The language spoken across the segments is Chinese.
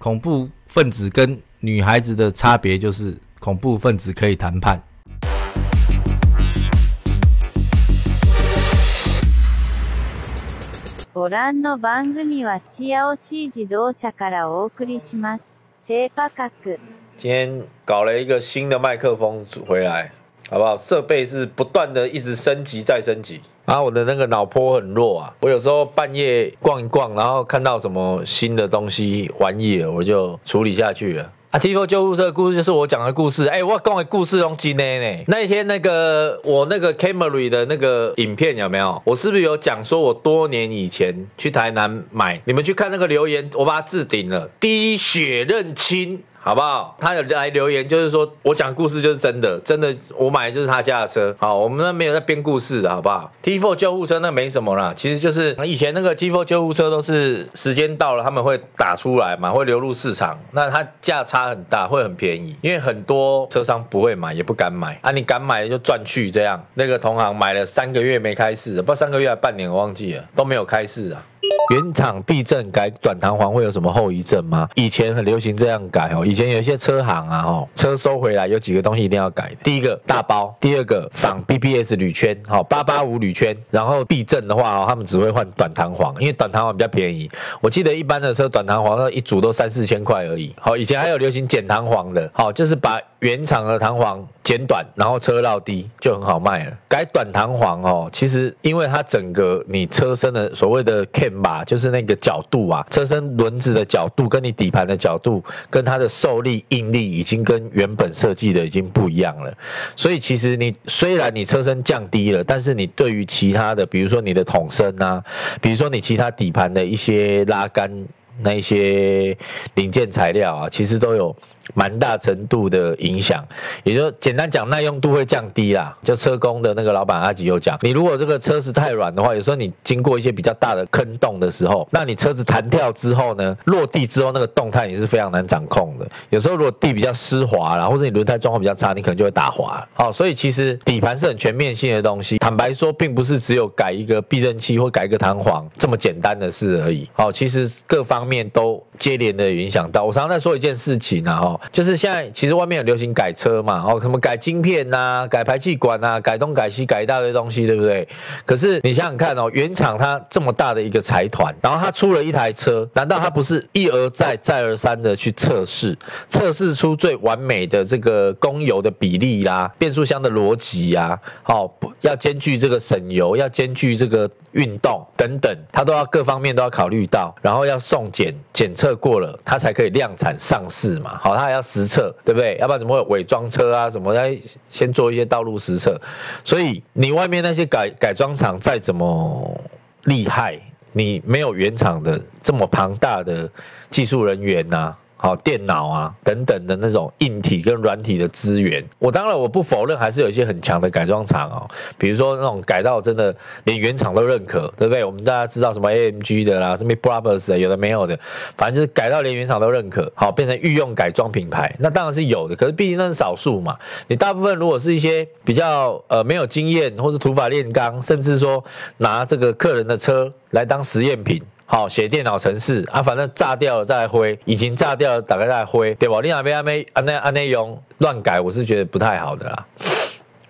恐怖分子跟女孩子的差别就是恐怖分子可以谈判。ご覧の番組はシアオシー自動車からお送りします。低価格。今天搞了一个新的麦克风回来，好不好？设备是不断的一直升级再升级。 啊，我的那个脑波很弱啊，我有时候半夜逛一逛，然后看到什么新的东西玩意，我就处理下去了。啊，T4 救护车的故事就是我讲的故事。哎，我讲的故事用今天呢？那一天那个我那个 Camry 的那个影片有没有？我是不是有讲说我多年以前去台南买？你们去看那个留言，我把它置顶了。滴血认亲。好不好？他有来留言，就是说我讲故事就是真的，真的我买的就是他家的车。好，我们那没有在编故事的，好不好？T4 救护车那没什么啦，其实就是以前那个 T4 救护车都是时间到了他们会打出来嘛，会流入市场，那它价差很大，会很便宜，因为很多车商不会买，也不敢买啊。你敢买就赚去这样。那个同行买了三个月没开市，不知道三个月还半年，我忘记了，都没有开市啊。原厂避震改短弹簧会有什么后遗症吗？以前很流行这样改哦。以前有一些车行啊，哦，车收回来有几个东西一定要改。第一个大包，第二个仿 BBS 铝圈，好八八五铝圈。然后避震的话，哦，他们只会换短弹簧，因为短弹簧比较便宜。我记得一般的车短弹簧那一组都三四千块而已。好，以前还有流行减弹簧的，好，就是把原厂的弹簧剪短，然后车绕低就很好卖了。改短弹簧哦，其实因为它整个你车身的所谓的 cam 吧。就是那个角度啊，车身轮子的角度跟你底盘的角度，跟它的受力应力已经跟原本设计的已经不一样了。所以其实你虽然你车身降低了，但是你对于其他的，比如说你的桶身啊，比如说你其他底盘的一些拉杆那一些零件材料啊，其实都有。蛮大程度的影响，也就简单讲，耐用度会降低啦。就车工的那个老板阿吉有讲，你如果这个车子太软的话，有时候你经过一些比较大的坑洞的时候，那你车子弹跳之后呢，落地之后那个动态你是非常难掌控的。有时候如果地比较湿滑啦，或者你轮胎状况比较差，你可能就会打滑。好，所以其实底盘是很全面性的东西。坦白说，并不是只有改一个避震器或改一个弹簧这么简单的事而已。好，其实各方面都接连的影响到。我常常在说一件事情啊，哈。就是现在，其实外面有流行改车嘛，哦，什么改晶片呐，改排气管呐，改东改西，改一大堆东西，对不对？可是你想想看哦，原厂它这么大的一个财团，然后它出了一台车，难道它不是一而再、再而三的去测试，测试出最完美的这个供油的比例啦，变速箱的逻辑呀，好，要兼具这个省油，要兼具这个运动等等，它都要各方面都要考虑到，然后要送检检测过了，它才可以量产上市嘛，好，他还要实测，对不对？要不然怎么会伪装车啊？什么要先做一些道路实测？所以你外面那些改改装厂再怎么厉害，你没有原厂的这么庞大的技术人员呐。好，电脑啊等等的那种硬体跟软体的资源，我当然我不否认，还是有一些很强的改装厂哦，比如说那种改到真的连原厂都认可，对不对？我们大家知道什么 AMG 的啦，什么 Brothers 有的没有的，反正就是改到连原厂都认可，好变成御用改装品牌，那当然是有的，可是毕竟那是少数嘛。你大部分如果是一些比较呃没有经验，或是土法炼钢，甚至说拿这个客人的车来当实验品。好，写电脑程式啊，反正炸掉了再灰，已经炸掉了，打开再灰，对吧？你那边还没啊那啊内容乱改，我是觉得不太好的啦。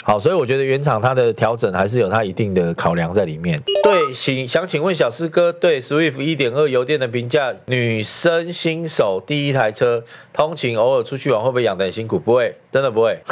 好，所以我觉得原厂它的调整还是有它一定的考量在里面。对，请想请问小师哥对 Swift 一点二油电的评价？女生新手第一台车，通勤偶尔出去玩会不会养得很辛苦？不会，真的不会。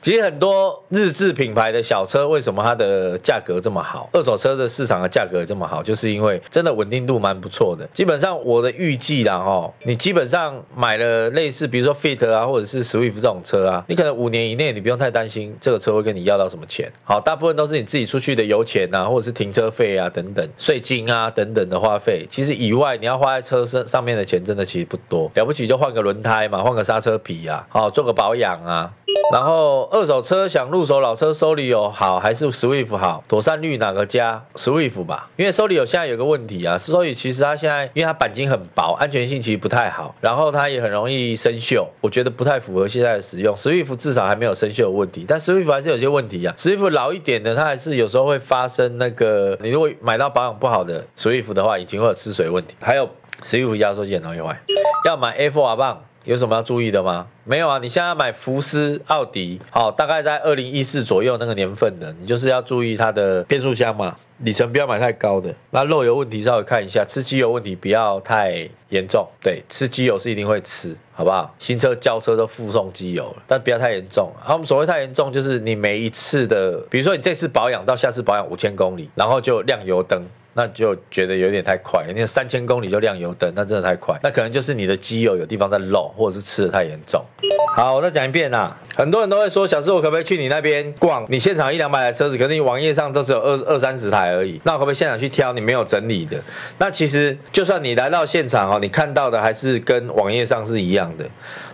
其实很多日制品牌的小车，为什么它的价格这么好？二手车的市场的价格这么好，就是因为真的稳定度蛮不错的。基本上我的预计啦，哈，你基本上买了类似比如说 Fit 啊，或者是 Swift 这种车啊，你可能五年以内你不用太担心这个车会跟你要到什么钱。好，大部分都是你自己出去的油钱啊，或者是停车费啊等等，税金啊等等的花费。其实以外你要花在车身上面的钱，真的其实不多，了不起就换个轮胎嘛，换个刹车皮啊，好做个保养啊。然后二手车想入手老车，收里有好还是 Swift 好？妥善率哪个加 Swift 吧？因为收里有现在有个问题啊，所以其实它现在因为它钣金很薄，安全性其实不太好，然后它也很容易生锈，我觉得不太符合现在的使用。Swift 至少还没有生锈的问题，但 Swift 还是有些问题啊。Swift 老一点的，它还是有时候会发生那个，你如果买到保养不好的 Swift 的话，引擎会有吃水问题，还有。Swift 压缩机很容易坏。要买 A4 阿棒有什么要注意的吗？没有啊，你现在买福斯、奥迪，好，大概在二零一四左右那个年份的，你就是要注意它的变速箱嘛，里程不要买太高的。那漏油问题稍微看一下，吃机油问题不要太严重。对，吃机油是一定会吃，好不好？新车交车都附送机油，但不要太严重。啊，我们所谓太严重，就是你每一次的，比如说你这次保养到下次保养五千公里，然后就亮油灯。那就觉得有点太快，那三千公里就亮油灯，那真的太快。那可能就是你的机油有地方在漏，或者是吃的太严重。好，我再讲一遍啦。很多人都会说，小师我可不可以去你那边逛？你现场一两百台车子，可是你网页上都只有二二三十台而已。那我可不可以现场去挑？你没有整理的。那其实就算你来到现场哦，你看到的还是跟网页上是一样的。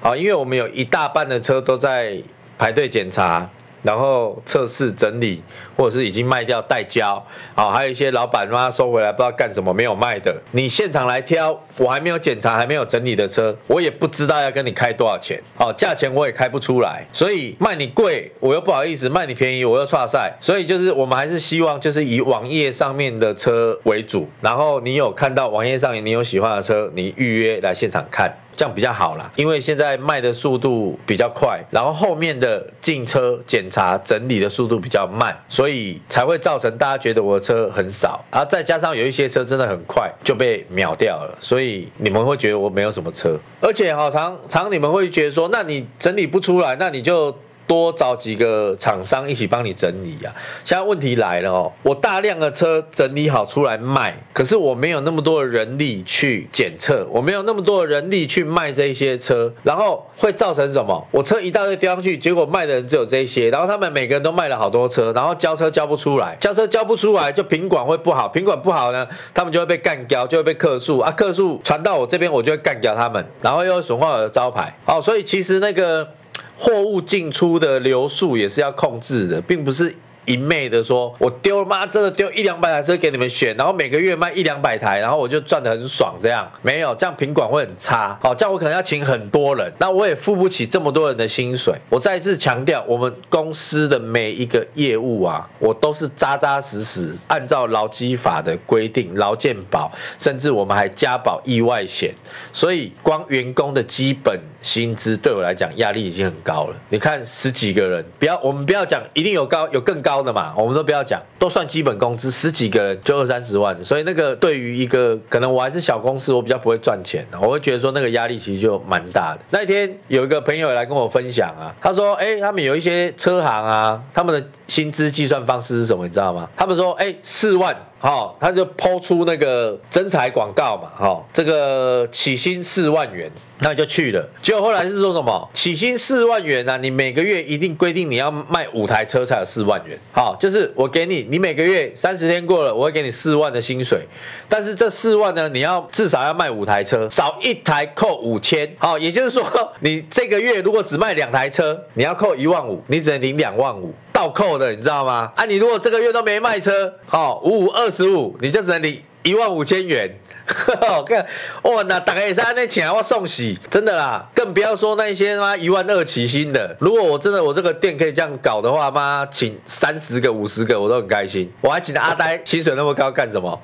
好，因为我们有一大半的车都在排队检查。然后测试整理，或者是已经卖掉待交，好，还有一些老板让他收回来，不知道干什么没有卖的。你现场来挑，我还没有检查，还没有整理的车，我也不知道要跟你开多少钱，好，价钱我也开不出来，所以卖你贵，我又不好意思卖你便宜，我又差赛，所以就是我们还是希望就是以网页上面的车为主，然后你有看到网页上你有喜欢的车，你预约来现场看。这样比较好啦，因为现在卖的速度比较快，然后后面的进车检查整理的速度比较慢，所以才会造成大家觉得我的车很少，然后再加上有一些车真的很快就被秒掉了，所以你们会觉得我没有什么车，而且好常常你们会觉得说，那你整理不出来，那你就。多找几个厂商一起帮你整理啊。现在问题来了哦，我大量的车整理好出来卖，可是我没有那么多的人力去检测，我没有那么多的人力去卖这些车，然后会造成什么？我车一大堆丢上去，结果卖的人只有这些，然后他们每个人都卖了好多车，然后交车交不出来，交车交不出来就品管会不好，品管不好呢，他们就会被干掉，就会被客诉啊，客诉传到我这边，我就会干掉他们，然后又损坏我的招牌。哦，所以其实那个。货物进出的流速也是要控制的，并不是。一昧的说，我丢妈真的丢一两百台车给你们选，然后每个月卖一两百台，然后我就赚得很爽，这样没有，这样品管会很差，好，这样我可能要请很多人，那我也付不起这么多人的薪水。我再一次强调，我们公司的每一个业务啊，我都是扎扎实实按照劳基法的规定，劳健保，甚至我们还加保意外险，所以光员工的基本薪资对我来讲压力已经很高了。你看十几个人，不要我们不要讲，一定有高有更高。高的嘛，我们都不要讲，都算基本工资，十几个人就二三十万，所以那个对于一个可能我还是小公司，我比较不会赚钱，我会觉得说那个压力其实就蛮大的。那一天有一个朋友来跟我分享啊，他说，哎，他们有一些车行啊，他们的薪资计算方式是什么，你知道吗？他们说，哎，四万。好，他就抛出那个征才广告嘛，好，这个起薪四万元，那就去了。结果后来是说什么？起薪四万元呢？你每个月一定规定你要卖五台车才有四万元。好，就是我给你，你每个月三十天过了，我会给你四万的薪水。但是这四万呢，你要至少要卖五台车，少一台扣五千。好，也就是说，你这个月如果只卖两台车，你要扣一万五，你只能领两万五。倒扣的，你知道吗？啊，你如果这个月都没卖车，好五五二十五，你就只能领一万五千元。看，哇，那大概也是按那钱我送喜，真的啦。更不要说那些妈一万二起薪的。如果我真的我这个店可以这样搞的话，妈请三十个五十个我都很开心。我还请阿呆，薪水那么高干什么？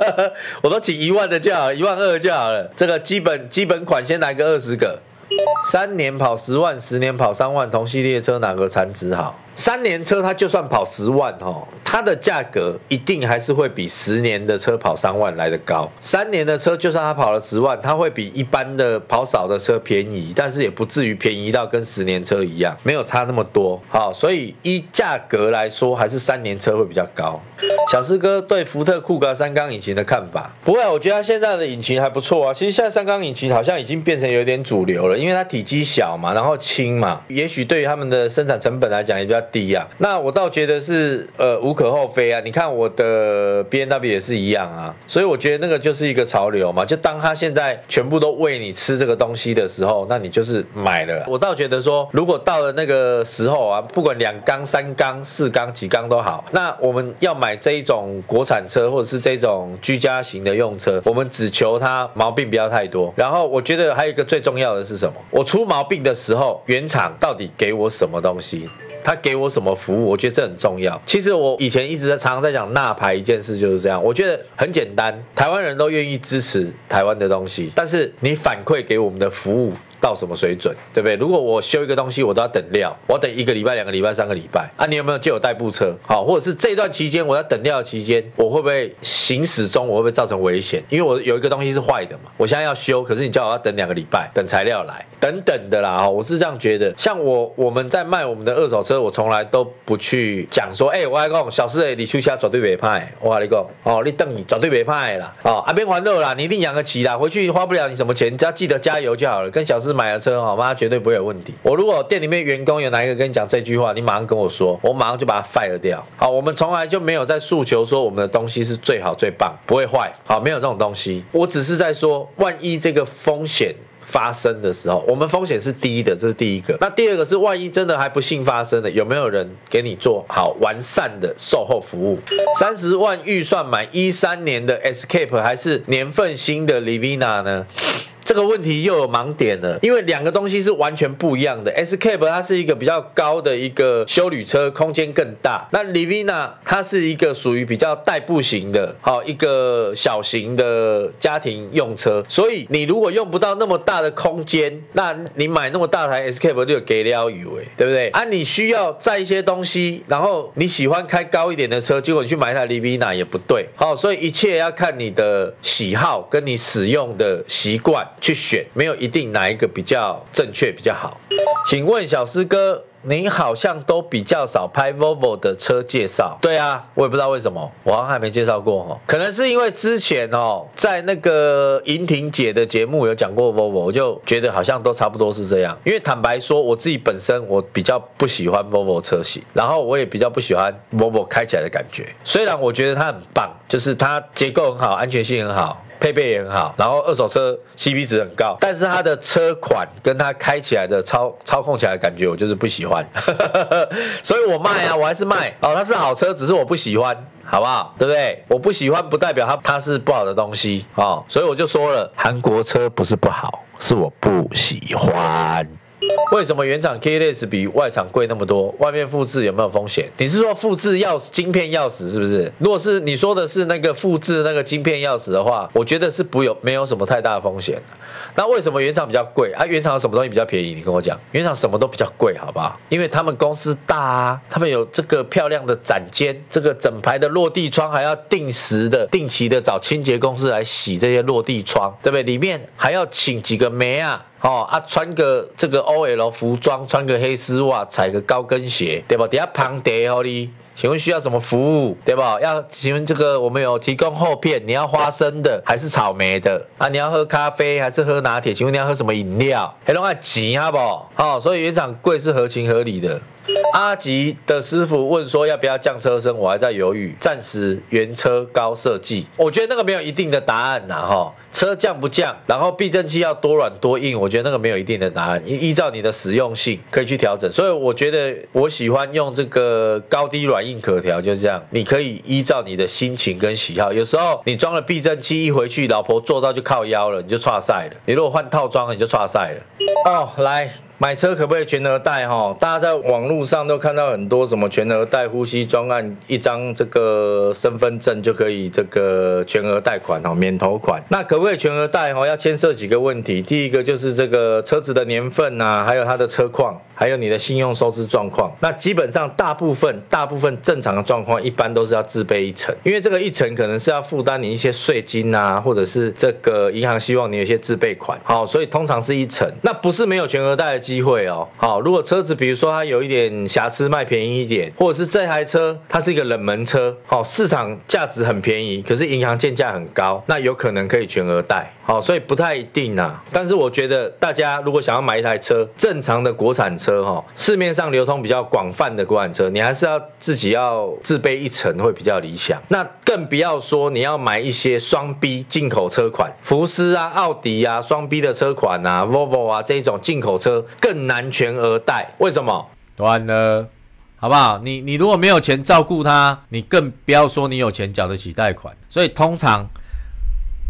我都请一万的就好，一万二就好了。这个基本基本款先来个二十个，三年跑十万，十年跑三万，同系列车哪个产值好？三年车它就算跑十万哦，它的价格一定还是会比十年的车跑三万来的高。三年的车就算它跑了十万，它会比一般的跑少的车便宜，但是也不至于便宜到跟十年车一样，没有差那么多。好，所以依价格来说，还是三年车会比较高。小师哥对福特酷格三缸引擎的看法？不会，我觉得它现在的引擎还不错啊。其实现在三缸引擎好像已经变成有点主流了，因为它体积小嘛，然后轻嘛，也许对于他们的生产成本来讲也比较。低呀，那我倒觉得是呃无可厚非啊。你看我的 B N W 也是一样啊，所以我觉得那个就是一个潮流嘛。就当他现在全部都喂你吃这个东西的时候，那你就是买了。我倒觉得说，如果到了那个时候啊，不管两缸、三缸、四缸、几缸都好，那我们要买这一种国产车或者是这种居家型的用车，我们只求它毛病不要太多。然后我觉得还有一个最重要的是什么？我出毛病的时候，原厂到底给我什么东西？他给给我什么服务，我觉得这很重要。其实我以前一直在常常在讲纳牌一件事就是这样，我觉得很简单，台湾人都愿意支持台湾的东西，但是你反馈给我们的服务。到什么水准，对不对？如果我修一个东西，我都要等料，我等一个礼拜、两个礼拜、三个礼拜啊！你有没有借我代步车？好，或者是这段期间我要等料的期间，我会不会行驶中我会不会造成危险？因为我有一个东西是坏的嘛，我现在要修，可是你叫我要等两个礼拜，等材料来，等等的啦。我是这样觉得。像我我们在卖我们的二手车，我从来都不去讲说，哎，我来讲小师诶，你出下绝对别派，我跟你讲，哦，你等你绝对别派啦，哦，阿边还肉啦，你一定养得起啦，回去花不了你什么钱，只要记得加油就好了，跟小师。买了车好吗？绝对不会有问题。我如果店里面员工有哪一个跟你讲这句话，你马上跟我说，我马上就把它 fire 掉。好，我们从来就没有在诉求说我们的东西是最好最棒，不会坏。好，没有这种东西。我只是在说，万一这个风险发生的时候，我们风险是低的，这是第一个。那第二个是，万一真的还不幸发生的，有没有人给你做好完善的售后服务？三十万预算买一三年的 Escape 还是年份新的 Livina 呢？这个问题又有盲点了，因为两个东西是完全不一样的。Scape 它是一个比较高的一个修旅车，空间更大。那 Livina 它是一个属于比较代步型的，好一个小型的家庭用车。所以你如果用不到那么大的空间，那你买那么大台 Scape 就给了以为，对不对？啊，你需要载一些东西，然后你喜欢开高一点的车，结果你去买一台 Livina 也不对。好，所以一切要看你的喜好跟你使用的习惯。去选没有一定哪一个比较正确比较好，请问小师哥。你好像都比较少拍 Volvo 的车介绍，对啊，我也不知道为什么，我好像还没介绍过哦，可能是因为之前哦，在那个银婷姐的节目有讲过 Volvo，我就觉得好像都差不多是这样。因为坦白说，我自己本身我比较不喜欢 Volvo 车型，然后我也比较不喜欢 Volvo 开起来的感觉。虽然我觉得它很棒，就是它结构很好，安全性很好。配备也很好，然后二手车 CP 值很高，但是它的车款跟它开起来的操操控起来的感觉，我就是不喜欢，所以我卖啊，我还是卖哦，它是好车，只是我不喜欢，好不好？对不对？我不喜欢不代表它它是不好的东西哦，所以我就说了，韩国车不是不好，是我不喜欢。为什么原厂 Keyless 比外厂贵那么多？外面复制有没有风险？你是说复制钥匙晶片钥匙是不是？如果是你说的是那个复制那个晶片钥匙的话，我觉得是不有没有什么太大的风险。那为什么原厂比较贵啊？原厂什么东西比较便宜？你跟我讲，原厂什么都比较贵，好不好？因为他们公司大啊，他们有这个漂亮的展间，这个整排的落地窗还要定时的、定期的找清洁公司来洗这些落地窗，对不对？里面还要请几个媒啊。哦啊，穿个这个 OL 服装，穿个黑丝袜，踩个高跟鞋，对吧？底下旁碟哦你，请问需要什么服务，对吧？要请问这个我们有提供厚片，你要花生的还是草莓的啊？你要喝咖啡还是喝拿铁？请问你要喝什么饮料？还弄爱急好不？好，所以原厂贵是合情合理的。阿吉的师傅问说要不要降车身，我还在犹豫，暂时原车高设计，我觉得那个没有一定的答案呐哈。车降不降，然后避震器要多软多硬，我觉得那个没有一定的答案，依依照你的实用性可以去调整。所以我觉得我喜欢用这个高低软硬可调，就是这样，你可以依照你的心情跟喜好。有时候你装了避震器一回去，老婆坐到就靠腰了，你就差晒了。你如果换套装，你就差晒了。哦，来。买车可不可以全额贷？哈，大家在网络上都看到很多什么全额贷、呼吸专案，一张这个身份证就可以这个全额贷款哦，免头款。那可不可以全额贷？哈，要牵涉几个问题。第一个就是这个车子的年份呐，还有它的车况，还有你的信用收支状况。那基本上大部分大部分正常的状况，一般都是要自备一层，因为这个一层可能是要负担你一些税金呐，或者是这个银行希望你有一些自备款。好，所以通常是一层。那不是没有全额贷的。机机会哦，好，如果车子比如说它有一点瑕疵，卖便宜一点，或者是这台车它是一个冷门车，好，市场价值很便宜，可是银行建价很高，那有可能可以全额贷，好，所以不太一定呐。但是我觉得大家如果想要买一台车，正常的国产车哈，市面上流通比较广泛的国产车，你还是要自己要自备一层会比较理想。那更不要说你要买一些双 B 进口车款，福斯啊、奥迪啊、双 B 的车款啊、Volvo 啊这种进口车。更难全额贷，为什么？完了，好不好？你你如果没有钱照顾他，你更不要说你有钱缴得起贷款。所以通常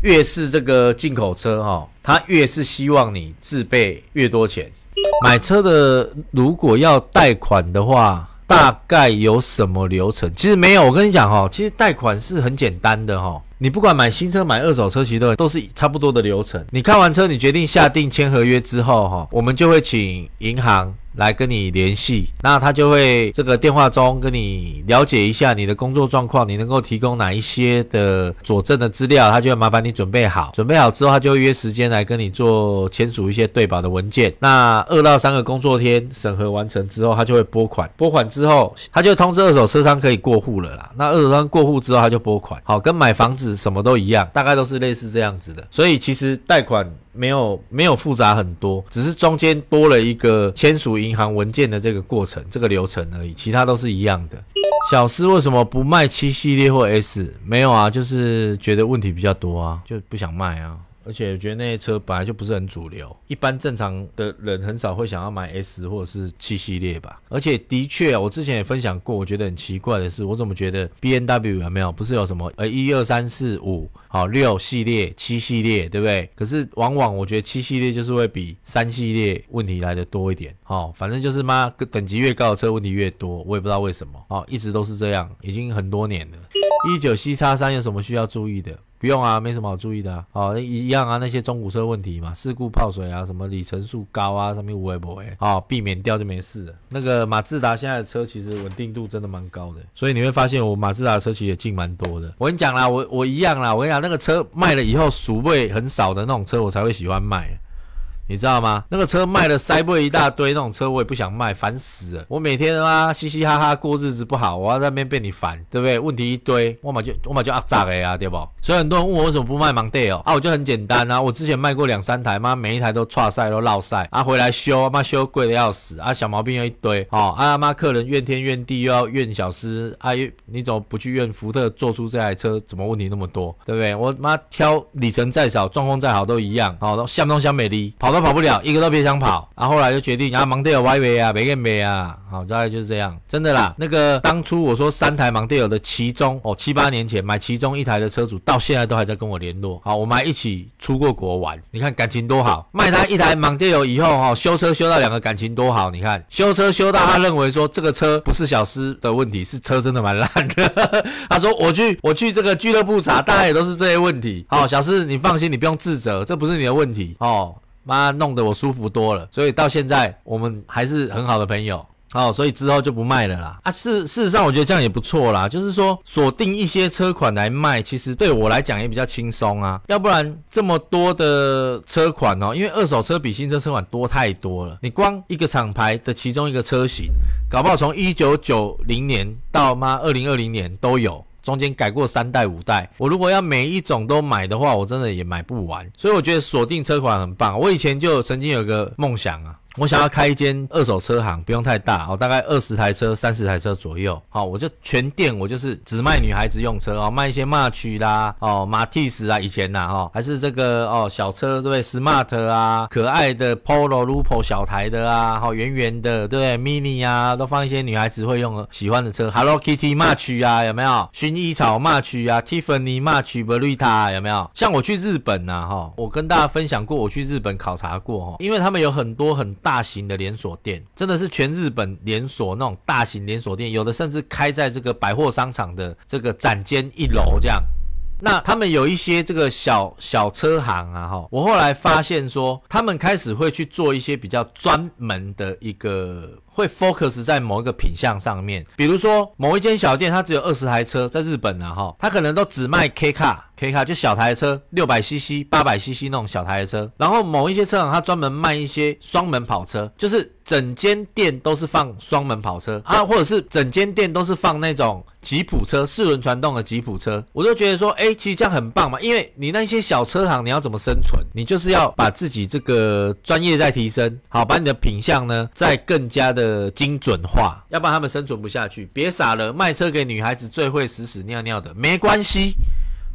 越是这个进口车哈，他越是希望你自备越多钱，买车的如果要贷款的话，大概有什么流程？其实没有，我跟你讲哈，其实贷款是很简单的哈。你不管买新车买二手车，其实都都是差不多的流程。你看完车，你决定下定签合约之后哈，我们就会请银行。来跟你联系，那他就会这个电话中跟你了解一下你的工作状况，你能够提供哪一些的佐证的资料，他就会麻烦你准备好。准备好之后，他就会约时间来跟你做签署一些对保的文件。那二到三个工作天审核完成之后，他就会拨款。拨款之后，他就通知二手车商可以过户了啦。那二手商过户之后，他就拨款。好，跟买房子什么都一样，大概都是类似这样子的。所以其实贷款。没有没有复杂很多，只是中间多了一个签署银行文件的这个过程，这个流程而已，其他都是一样的。小司为什么不卖七系列或 S？没有啊，就是觉得问题比较多啊，就不想卖啊。而且我觉得那些车本来就不是很主流，一般正常的人很少会想要买 S 或者是七系列吧。而且的确啊，我之前也分享过，我觉得很奇怪的是，我怎么觉得 B N W 有没有不是有什么呃一二三四五好六系列七系列对不对？可是往往我觉得七系列就是会比三系列问题来的多一点。哦，反正就是妈等级越高的车问题越多，我也不知道为什么。哦，一直都是这样，已经很多年了。一九 C 叉三有什么需要注意的？不用啊，没什么好注意的啊。哦，一样啊，那些中古车问题嘛，事故泡水啊，什么里程数高啊，上面无为不为，哦，避免掉就没事了。那个马自达现在的车其实稳定度真的蛮高的，所以你会发现我马自达的车其实也进蛮多的。我跟你讲啦，我我一样啦，我跟你讲，那个车卖了以后，数位很少的那种车，我才会喜欢卖。你知道吗？那个车卖了塞不一大堆，那种车我也不想卖，烦死了。我每天啊嘻嘻哈哈过日子不好，我要在那边被你烦，对不对？问题一堆，我马就我马就压榨了呀，对不？所以很多人问我为什么不卖盲袋哦？啊，我就很简单啊，我之前卖过两三台，妈每一台都差赛都落赛，啊回来修，妈修贵的要死，啊小毛病又一堆，哦啊妈客人怨天怨地又要怨小师，啊你怎么不去怨福特做出这台车怎么问题那么多，对不对？我妈挑里程再少，状况再好都一样，好都相东相美丽跑。都跑不了，一个都别想跑。然后后来就决定，然后盲队友歪尾啊，没跟没啊，好，大概就是这样，真的啦。那个当初我说三台盲队友的其中，哦，七八年前买其中一台的车主，到现在都还在跟我联络。好，我们还一起出过国玩，你看感情多好。卖他一台盲队友以后，哈，修车修到两个感情多好。你看修车修到他认为说这个车不是小师的问题，是车真的蛮烂的。他说我去我去这个俱乐部查，大概也都是这些问题。好，小师你放心，你不用自责，这不是你的问题哦。妈弄得我舒服多了，所以到现在我们还是很好的朋友，好，所以之后就不卖了啦。啊，事事实上我觉得这样也不错啦，就是说锁定一些车款来卖，其实对我来讲也比较轻松啊。要不然这么多的车款哦，因为二手车比新车车款多太多了，你光一个厂牌的其中一个车型，搞不好从一九九零年到妈二零二零年都有。中间改过三代五代，我如果要每一种都买的话，我真的也买不完。所以我觉得锁定车款很棒。我以前就曾经有个梦想啊。我想要开一间二手车行，不用太大哦，大概二十台车、三十台车左右。好，我就全店，我就是只卖女孩子用车哦，卖一些马曲啦，哦，马蒂斯啊，以前呐，哈，还是这个哦小车，对不对？Smart 啊，可爱的 Polo、Lupo 小台的啊，好圆圆的，对不对？Mini 啊，都放一些女孩子会用、喜欢的车。Hello Kitty 马曲啊，有没有？薰衣草马曲啊，Tiffany 马曲 b r i t a 有没有？像我去日本呐，哈，我跟大家分享过，我去日本考察过，哈，因为他们有很多很。大型的连锁店真的是全日本连锁那种大型连锁店，有的甚至开在这个百货商场的这个展间一楼这样。那他们有一些这个小小车行啊，哈，我后来发现说，他们开始会去做一些比较专门的一个。会 focus 在某一个品相上面，比如说某一间小店，它只有二十台车，在日本呢，哈，它可能都只卖 K 卡，K 卡就小台车，六百 CC、八百 CC 那种小台车。然后某一些车厂，它专门卖一些双门跑车，就是整间店都是放双门跑车啊，或者是整间店都是放那种吉普车，四轮传动的吉普车。我就觉得说，哎，其实这样很棒嘛，因为你那些小车行，你要怎么生存？你就是要把自己这个专业再提升，好，把你的品相呢，再更加的。的精准化，要不然他们生存不下去。别傻了，卖车给女孩子最会屎屎尿尿的，没关系。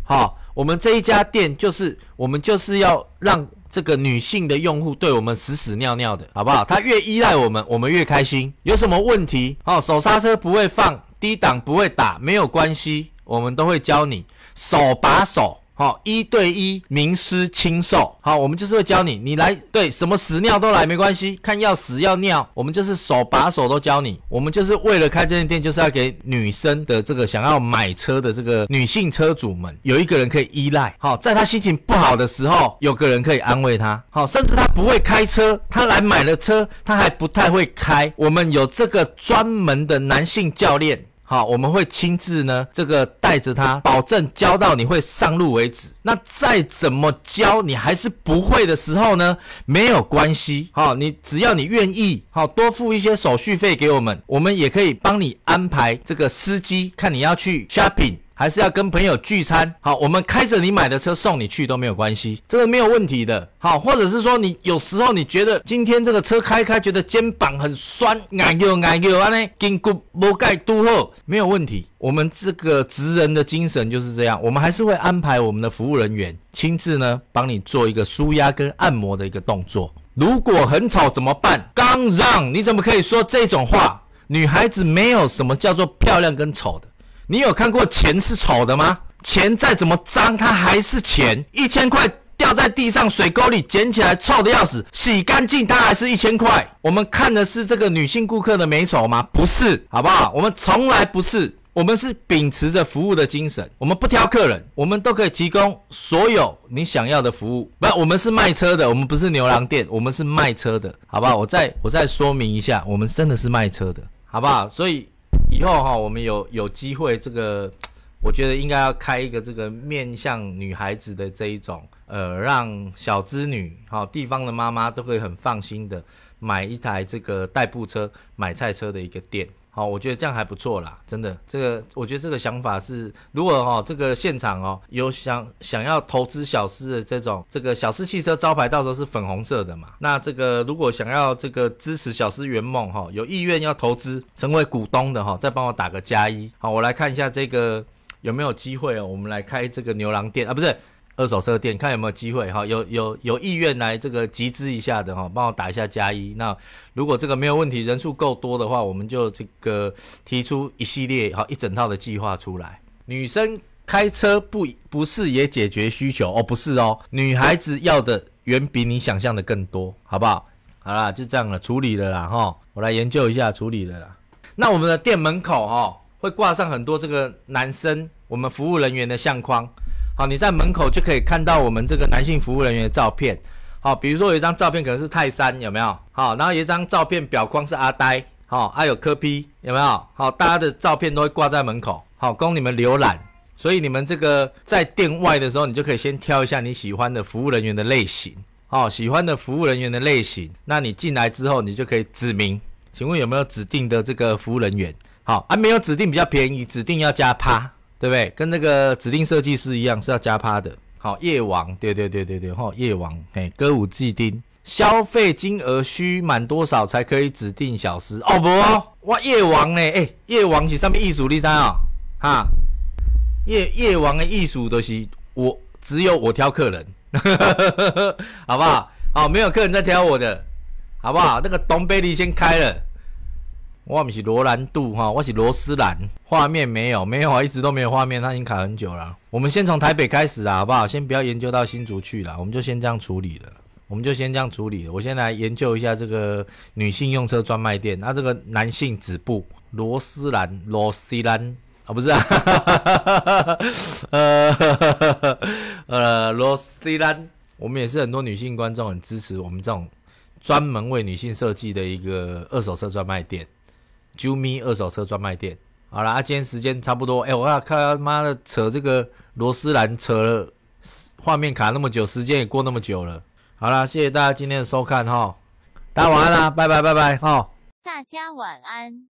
好，我们这一家店就是我们就是要让这个女性的用户对我们屎屎尿尿的，好不好？她越依赖我们，我们越开心。有什么问题？哦，手刹车不会放，低档不会打，没有关系，我们都会教你手把手。好，一对一名师亲授，好，我们就是会教你，你来对什么屎尿都来没关系，看要屎要尿，我们就是手把手都教你，我们就是为了开这间店，就是要给女生的这个想要买车的这个女性车主们有一个人可以依赖，好，在她心情不好的时候，有个人可以安慰她，好，甚至她不会开车，她来买了车，她还不太会开，我们有这个专门的男性教练。好，我们会亲自呢，这个带着他，保证教到你会上路为止。那再怎么教你还是不会的时候呢，没有关系。好，你只要你愿意，好多付一些手续费给我们，我们也可以帮你安排这个司机，看你要去 shopping。还是要跟朋友聚餐，好，我们开着你买的车送你去都没有关系，这个没有问题的。好，或者是说你有时候你觉得今天这个车开开，觉得肩膀很酸，哎呦哎呦，安尼筋骨无盖都好，没有问题。我们这个职人的精神就是这样，我们还是会安排我们的服务人员亲自呢帮你做一个舒压跟按摩的一个动作。如果很丑怎么办？刚让你怎么可以说这种话？女孩子没有什么叫做漂亮跟丑的。你有看过钱是丑的吗？钱再怎么脏，它还是钱。一千块掉在地上水沟里捡起来，臭的要死，洗干净它还是一千块。我们看的是这个女性顾客的美丑吗？不是，好不好？我们从来不是，我们是秉持着服务的精神，我们不挑客人，我们都可以提供所有你想要的服务。不，我们是卖车的，我们不是牛郎店，我们是卖车的，好不好？我再我再说明一下，我们真的是卖车的，好不好？所以。以后哈，我们有有机会，这个我觉得应该要开一个这个面向女孩子的这一种，呃，让小资女哈地方的妈妈都会很放心的买一台这个代步车、买菜车的一个店。好，我觉得这样还不错啦，真的。这个我觉得这个想法是，如果哈这个现场哦有想想要投资小司的这种，这个小司汽车招牌到时候是粉红色的嘛？那这个如果想要这个支持小司圆梦哈，有意愿要投资成为股东的哈，再帮我打个加一。好，我来看一下这个有没有机会哦，我们来开这个牛郎店啊，不是。二手车店看有没有机会哈，有有有意愿来这个集资一下的哈，帮我打一下加一。那如果这个没有问题，人数够多的话，我们就这个提出一系列哈一整套的计划出来。女生开车不不是也解决需求哦，不是哦，女孩子要的远比你想象的更多，好不好？好啦，就这样了，处理了啦哈。我来研究一下处理了啦。那我们的店门口哈会挂上很多这个男生我们服务人员的相框。好，你在门口就可以看到我们这个男性服务人员的照片。好，比如说有一张照片可能是泰山，有没有？好，然后有一张照片表框是阿呆，好，还有柯 P，有没有？好，大家的照片都会挂在门口，好，供你们浏览。所以你们这个在店外的时候，你就可以先挑一下你喜欢的服务人员的类型，好，喜欢的服务人员的类型。那你进来之后，你就可以指明，请问有没有指定的这个服务人员？好，啊，没有指定比较便宜，指定要加趴。对不对？跟那个指定设计师一样，是要加趴的。好，夜王，对对对对对，哈，夜王，嘿，歌舞伎町，消费金额需满多少才可以指定小时？哦不，哇，夜王呢？哎，夜王是上面艺术第三哦，哈，夜夜王的艺术都是我只有我挑客人，好不好？好，没有客人在挑我的，好不好？那个东贝利先开了。我不是罗兰度哈，我是罗斯兰。画面没有，没有啊，一直都没有画面，它已经卡很久了。我们先从台北开始啦，好不好？先不要研究到新竹去了，我们就先这样处理了。我们就先这样处理。我先来研究一下这个女性用车专卖店，那这个男性止步罗斯兰罗斯兰 啊，不是啊，呃呃罗斯兰，我们也是很多女性观众很支持我们这种专门为女性设计的一个二手车专卖店。啾咪二手车专卖店，好啦，啊，今天时间差不多，哎，我要看妈的扯这个螺丝兰扯了，画面卡那么久，时间也过那么久了，好啦，谢谢大家今天的收看哈，大家晚安啦，拜拜拜拜哈，大家晚安。